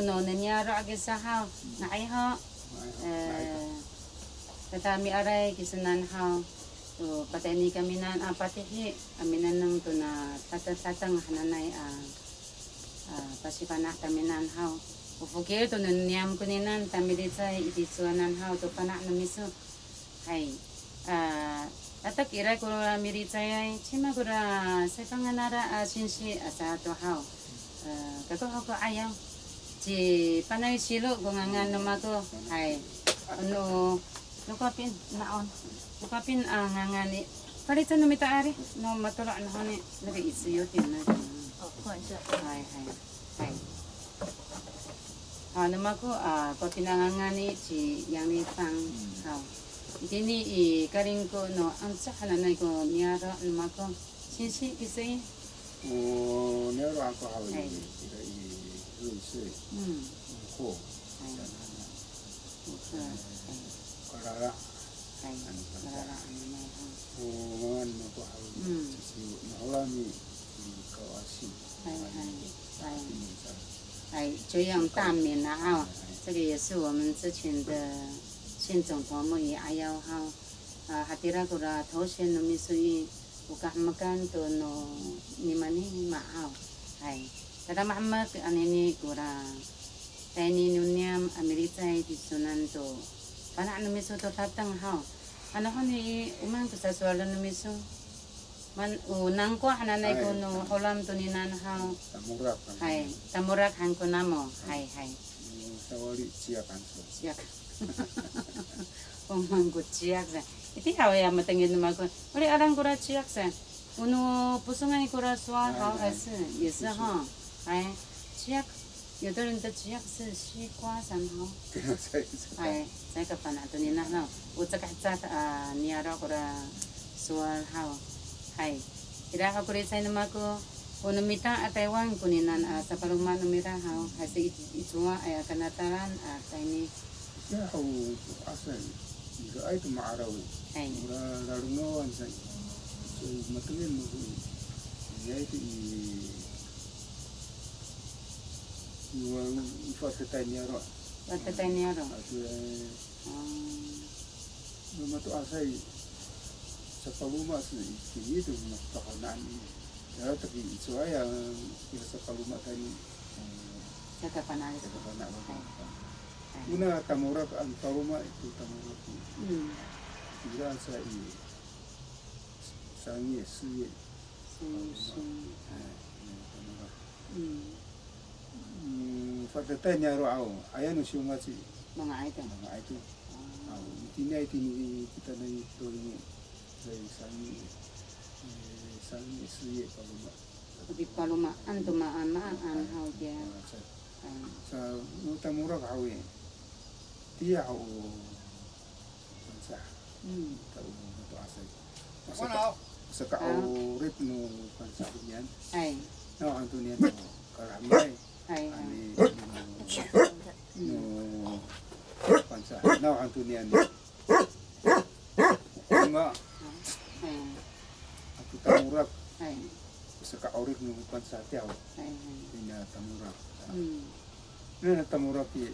no sa haw na ho. Uh, katami aray kisunan haw so patay ni kami nan ah, patihi. Aminan nang to na tatatatang hananay ah uh, pasipanak kami nan haw Ufukir to nun niyam kuninan tamili sa itisuanan haw to panak na miso hay ah atak iray ko ra miri sayay chima ko ra sa panganara a to haw kako ako ayaw si panay silo kung nga naman ko ay ano lukapin naon lukapin ang nga nga ni palitan no mitaari no matulak na ho ni lagi isuyo tin na Oh, hay hay hay Ah, nama ko ah ko tinangangani si yang ni pang haw Itini i karing ko no ang sa ko niyara nama ko sinsi 我了解过后，伊伊个伊认，嗯，货，是，哎，过来啦，哎，过来啦，安尼嘛，我我安尼后，嗯，是好啦，你嗯搞阿，哎哎哎，哎，就用大米啦啊，这个也是我们之前的县总头目伊阿幺号，啊，哈迪拉古拉头衔农民书记。ukamakantun no nimani maaw hai. Kada mahamak anini kurang. Tani nunyam ameritai di sunanto. Pana ano miso tu datang hao ano ko ni umang tu sesuatu anu swalo no man u ko hananay ko no ulam tu ni nan hao tamurak. Hai. Tamurak hangku nama, namo. Hai hai. Sawali siapa siapa umang ko Iti hawa ya matangin na mga kuna. Uli arang kura chiyak sa. Uno pusunga ni kura suwa hao asa. Yes, ha. Ay, chiyak. Yodorin da chiyak sa shi kwa san hao. Ay, say ka pa na. Ni na hao. Uta ka chata ni ara kura suwa hao. Ay, ira ka kuri say na mga kuna. Uno mita a Taiwan kuninan a sapaluma no mita hao. Hasi ituwa ay akanataran a Taini. Ya hao, asa رأيت مع راوي رارنو أنسان مطلين مغوي زيت Ifataniaro. Ifataniaro. Ate no mato asay sa palumas na ikinito na tahanan ni. Dara tapi itu ay ang isa sa palumat ay sa kapanalis. Sa kapanalis. Una tamurak ang paluma ito tamurak ni. Hmm. Kira sa i sangye suye tamurak. hmm. Pagkatay niya ro ako, ayan o siya nga si Mga item. mga ito. Ah, Ako, itinay tini kita na ito ni sa sangye sangye suye paluma. Di paluma, an tumaan maan an how dia. Sa Ay. sa utamura o sa Hmm. no no karamay Ay. ani Hmm. no pansa no nga Ay. tamurak Ay. sa no pansa Ay. Ina tamurak Hmm. ki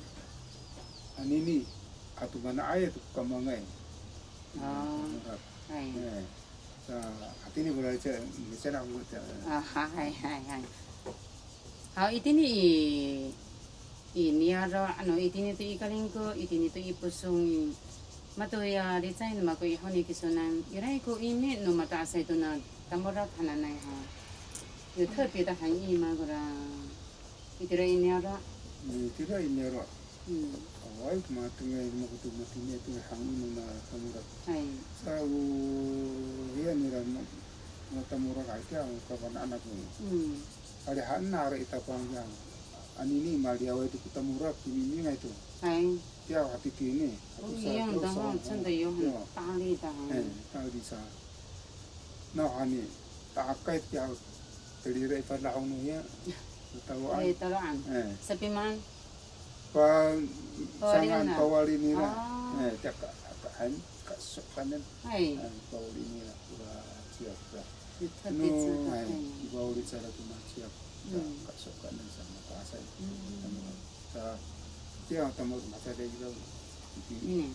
特别的含义嘛，个啦，一条一条。awai ma tunga i mo tu masine tu hangi na sa u ya ni ra mo tamura ka ka mo anak mo ada hanna ra ita pangjang anini mal dia awai tu tamura kimi ni ngai tu hati kini aku sa tu sa 真的有很大力的哎大力 sa na hani takai tiaw telirai ya tahu ay tahu man sangan na. pawali nila Ah. eh tiyak ka kaan kasok kanan ay, ang pawali nila pura siap ito, no ito, ay ito. ibawali sa lahat na siap Hmm. kasukan sa mataasay. Hmm. Ano, sa tiya tamo masaday daw. Iti Ini.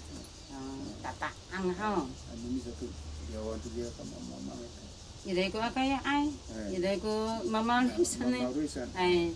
Oh, tataang ho. ano ni sa tu yawan tu dia ka mama mama. Iday ko akaya ay. Eh. Iday ko mamalisan ay.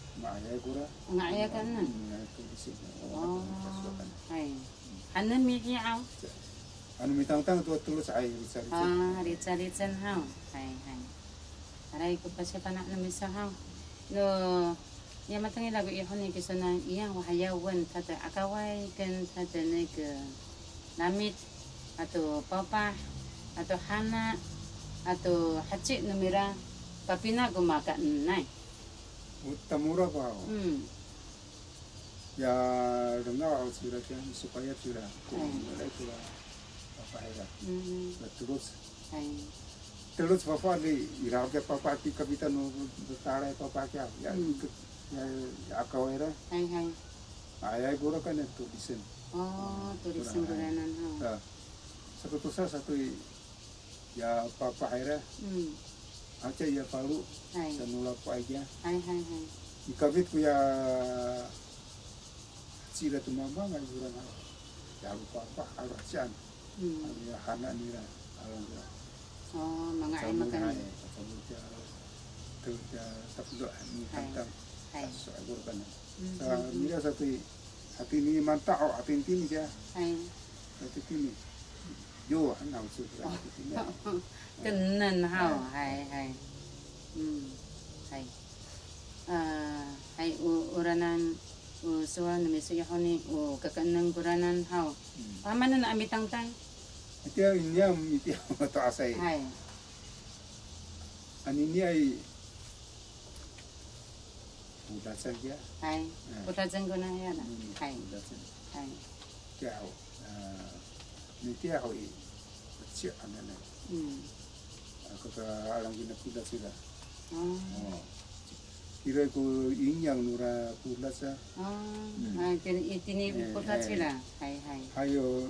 di sini. Oh. Hanan mi. Anu mitang tang tu terus ay bisa Ah, ritsa ritsan ha. Ay, ay. Aray ko pa siya panak na misa ha. No, ya matang ilago ihon ni kiso na iyang wahayawan tata akaway kan tata namit ato papa ato hana ato hachi numira papina gumaka nai. Utamura pa. Hmm. Ya dengar au sira kan supaya sira. Ay. Mulai pula papa era. Hmm. Terus terus papa ni iraw ke papa ti kapitan no tara papa kya ya Hmm. ya ya kawara Ay, ay. ayah gura kan itu disin Oh, tulisan gulanan ha. Nah, satu tusa satu ya papa aira Hmm. Aja ya palu sanula pa aja ay. ikabit ko ya sila tu mama ngai gura na ya lupa apa sian Hmm. ya hana nira gura Oh, Samu makan. hai, samu ja tu ja tapdo ni Hai. kantang Ay. so gura kan Hmm. sa mira satu hati ni mantau hati ini Ay. hati ini yo hana usu hati ini Ganun ha. Hay, hay. Hmm. Hay. Ah, hay u uranan u suwa na miso yahoni u kakanang guranan ha. Paman na amitang tay. Itu ini yang itu atau asai. Hay. Ani ini ai udah saja. Hay. Puta jenggo na yan. Hay. Saja. Hay. Tiao. Ni tiao i. Cik anak Hmm. Aku ke alam gina kuda sudah. Oh. Oh. Kira ku inyang nura kuda sa. Eh, puta eh. sila. Hay, hay. Hayo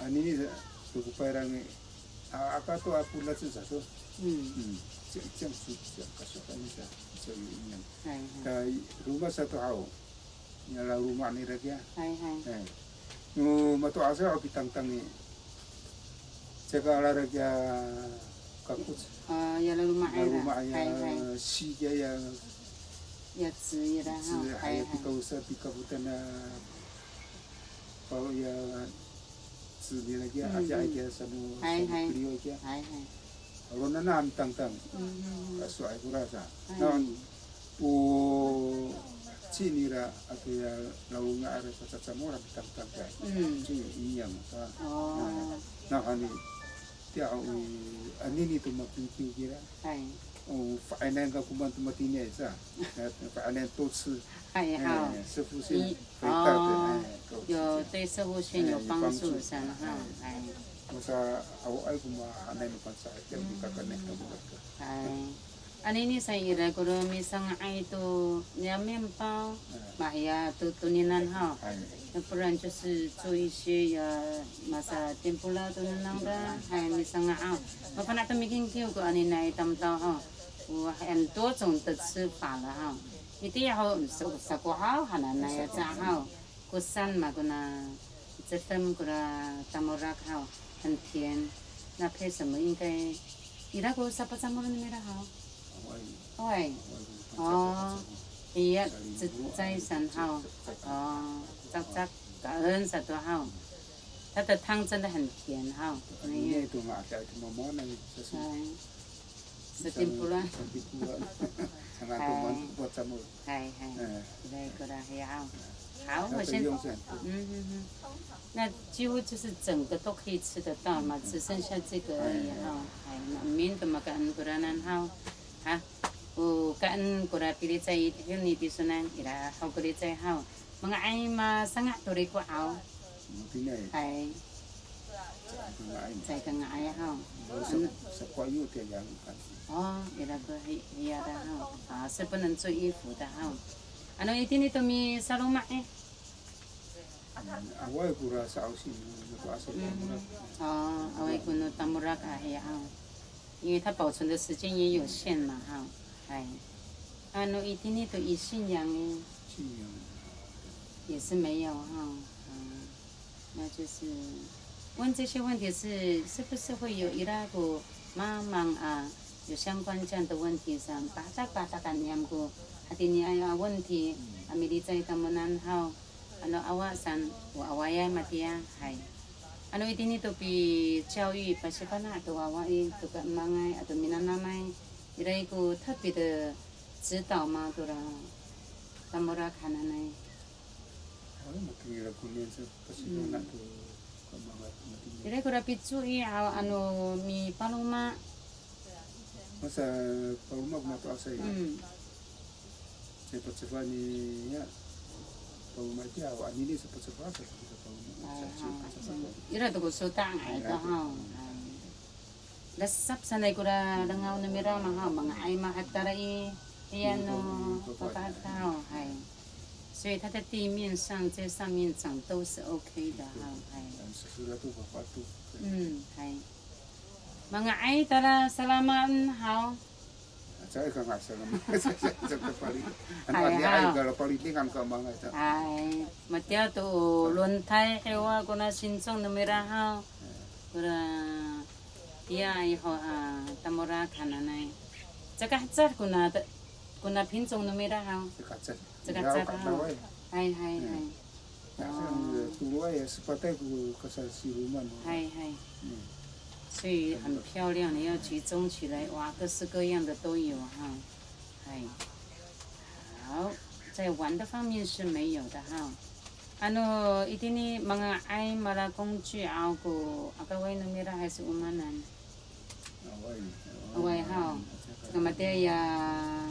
ani ni tu pairang ni. Aka tu aku lah sa. Hmm. Cik cik su cik kasukan ni sa. So inyang. Kay rumah satu hau. Nyala rumah ni raja. Hay, Nu matu asa aku tang ni. Cakap ala raja kakus. Ah, yala rumah ay rumah ya si dia ya Ya ira ha. si Hay, ayah hay. pika usa pika butana. Kalau ya dia lagi Hmm, aja aja sanu Hai, sanu hai. beliau aja. Kalau nana am tang tang. Kasu aku rasa. Hai. U Cinira atau ya lalu nggak ada pasal samora tang tang kai. Ci inyang ta. Nah hani dia u chini ra atu ya launga are sa sa mora bitang tangka chini iya maka. Nah, Na kani tia au eh, anini tu mapinki kira au oh, fa'anan ka kuban tu matine sa eh, fa'anan totsu hai ha se fusi fita te yo te se fusi yo pangsu sa ha ai Masa au ai kuma anai no pansa, tiap kita connect ke budak. Hai. 阿尼呢，生伊来，古罗咪生爱都凉面包，嘛呀，都都呢难哈。那不然就是做一些呀，嘛啥甜不啦都能弄的，还咪生啊啊。我本来都咪见见过安尼来当到哈，我很多种的吃法了哈。一定要食吃过好，还能奶样吃好。过山嘛，古那这份古那大毛肉好，很甜。那配什么应该？伊拉古啥不啥么子没得好？喂，哦，伊啊，十在三号，哦，十多，它的汤真的很甜哈，嗯，不。还好，好，我先，嗯嗯嗯，那几乎就是整个都可以吃得到嘛，只剩下这个而已哈，哎，面天嘛，感不，然后。हा कान कुरापिरे चाहिँ नि त्यसो नाङ हिरा खकुरे चाहिँ हाउ mga ay masanga turi ko aw ay saya kang ay hau. sa kwayo te yang oh ira ko hiya da haw ah sa panan so ifu da haw ano itin ito mi saruma eh away pura sa ausin ko asal tamurak mm. oh away kuno tamurak ah ya hau. 因为它保存的时间也有限嘛，哈、哎，啊，诺一定你都以信仰呢，信仰也是没有哈，嗯，那就是问这些问题是是不是会有伊拉古妈妈啊，有相关这样的问题上，巴达巴达干念古，阿弟尼还有问题，阿弥哩在他们那好，阿诺阿瓦山，我阿瓦耶玛蒂亚，嗨、ano iti nito pi chawi pa si wawain to ka mangai ato minanamai. Irai ko tapi de zidao ma to ra tamura kananai. Irai mm. ko rapitsu i ano mi paloma. Masa paloma kumato asai. Mm. Ya cepat cepat ni ya Pagpapaumadyaw, anili sa pasapasa, sa pasapaumadyaw. Ira to ko so tang ay to ha. Dasap sanay ko ra dangaw na mira mga ai ay mahatara i iyan no pagkatao hay. So ita ta ti min sang ce sang min sang to se okay da hay. Sura tu pa tu. Mm hay. Mga ay tara hao. 저에서 갔어요. 아니 아이가 버리기간 거 먹어서. 아이 맞죠 론탈 해와고나 신성 놈이라 하. 그라 디아이 호아 타모라 가나나이. 저가 하자 구나 구나 빈종 놈이라 하. 같이. 저가 하자. 하이 하이 하이. 나선 그 로에 스파테고 가서 시루만. 하이 하이. 所以很漂亮，你要集中起来，哇，各式各样的都有哈，哎，好，在玩的方面是没有的哈。啊，那一点呢，忙啊爱嘛啦工具啊，个啊个外能咩啦，还是乌马南？啊外，啊外哈，那么的呀，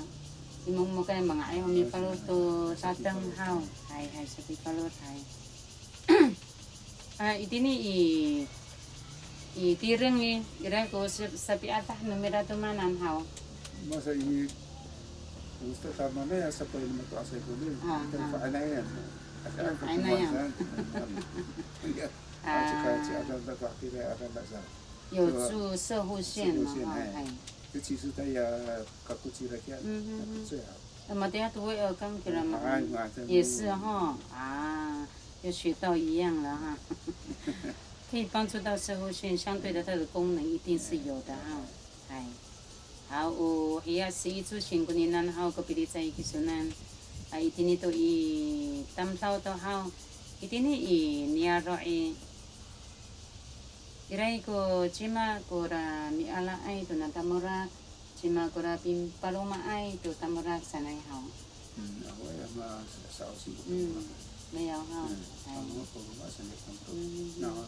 你们莫该嘛个爱，我们发露多沙灯哈，还还是比发露台。啊，一点呢，以。有住线嘛？哈，尤其他搞，最好。那么等下都会要讲起来嘛？也是哈啊，又学到一样了哈。可以帮助到社会性，相对的它的功能一定是有的哈、哎，好，我还要十一出行过年，然好个比例在一起说呢，啊，一点点都以单烧都好，一点点以你要说哎，伊拉一个芝麻果啦，米阿拉爱都那他们啦，芝麻果啦冰巴龙马爱都他们啦，啥来好？嗯，那我也嘛少少少。嗯。没有哈，嗯，我婆婆嘛是没工作，那我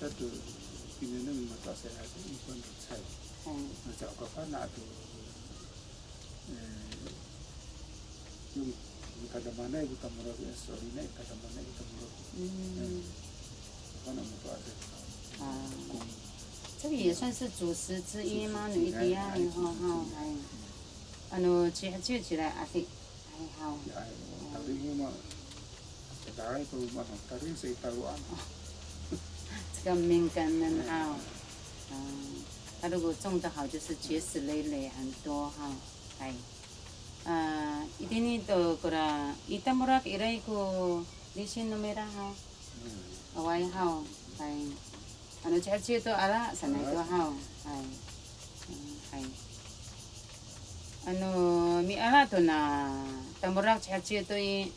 都一年都没多少吃的，一般都菜，嗯，我吃个饭那都，呃，有，有在什么那，有在农贸市场那，有什么那，有团购，嗯，可能不多吃，啊，这个也算是主食之一吗？米皮啊，然后哈，还有，还有吃吃吃，啊是，还好，吗？kadaan ko ba ha tari sa itaruan ka min kan nan ha ah 他如果种得好，就是结实累累很多哈，哎，啊，一点点都过来，伊达木拉伊来个利息那么大哈，嗯，我也好，哎，啊，那钱借到阿拉，什么都好，哎，嗯，哎，啊，那米阿拉都那，达木拉钱借到伊。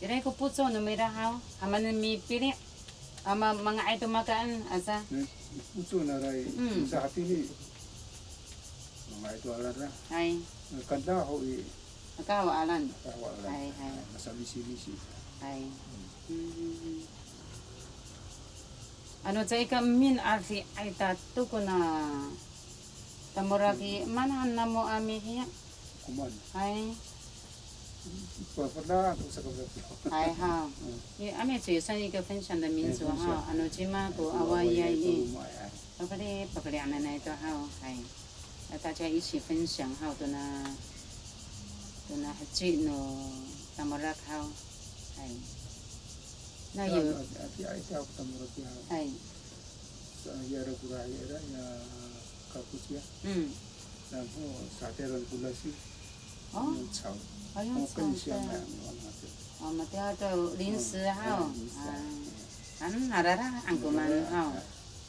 Iray ko puso no may rahaw. Ama na may pili. Ama mga ay tumakaan asa. Eh, puso na ray. Mm. Sa katili. Mga ay tuwalan na. Ay. Kanda ho i. Eh. Akawalan. Akawalan. Ay ay. Ah, Masabi-sibisi. Ay. Hmm. Ano sa ikamin arfi ay tatu ko na tamuraki hmm. manahan na mo ami hiya. Kuman. Ay. 还佛。你阿妹嘴上一个分享的民族哈，阿罗金玛古阿瓦伊阿伊，包括你包括两奶奶都好，哎，那大家一起分享好的呢，都那哈吉诺达摩好，哎，那有。哎。ya rebu raya ya kapus ya, hmm. dan oh. 好像是更香的。哦，嘛，对啊，都有零食哈，嗯，俺那那那安哥们好，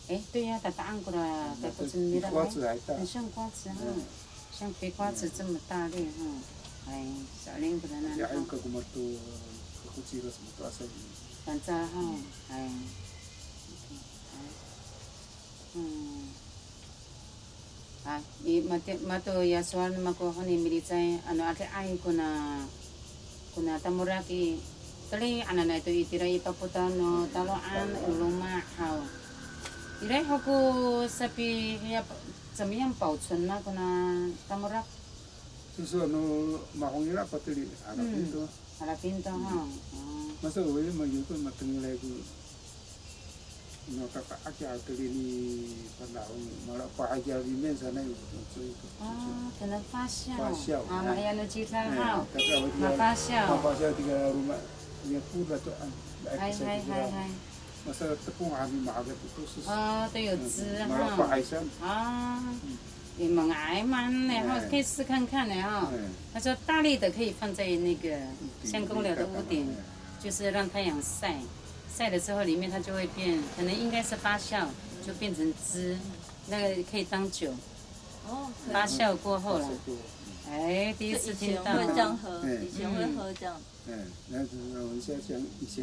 哎，对呀，他他安哥的，他不是米了很像瓜子哈，像皮瓜子这么大粒哈，哎，小林不在那里。安哥哥们都，可不记得什么多少米。反好哈，哎，嗯。啊，伊嘛得嘛都也说嘛个好你咪在，啊那阿个爱个那，个那 tamuraki，这里阿那那都伊提来伊巴布达no taloan uluma 好，伊来好个 sapi 要怎么样保存那个那 tamuraki？ suso ano makongila patuli harap Hmm. ito Harapin to ha. Oh. masa uwi magyuko matangilay ko no kakaaki atuli ni panahon mala paakya rimen sana yung so ito 啊，可能发酵。发酵啊，马 那个大里，里面一。哦，他发酵。发酵。啊，玛雅那鸡汤好。发酵。发酵这个我们也铺了做安，来吃这个。不买，啊，都有汁哈。啊。你们爱吗？然后可以试看看的哈。他说大力的可以放在那个香公鸟的屋顶，就是让太阳晒。晒了之后里面它就会变，可能应该是发酵，就变成汁，那个可以当酒。哦，发酵过后了.哎，第一就以前次听到。会这样喝，嗯以前会喝这样。Eh, na, na, na, siya siyang isip